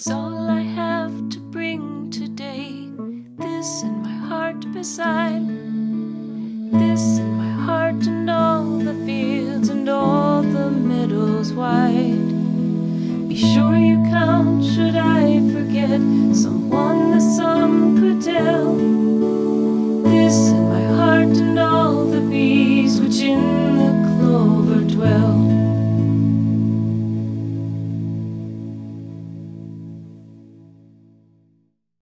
It's all I have to bring today. This and my heart beside. This and my heart and all the fields and all the meadows wide. Be sure you count, should I forget someone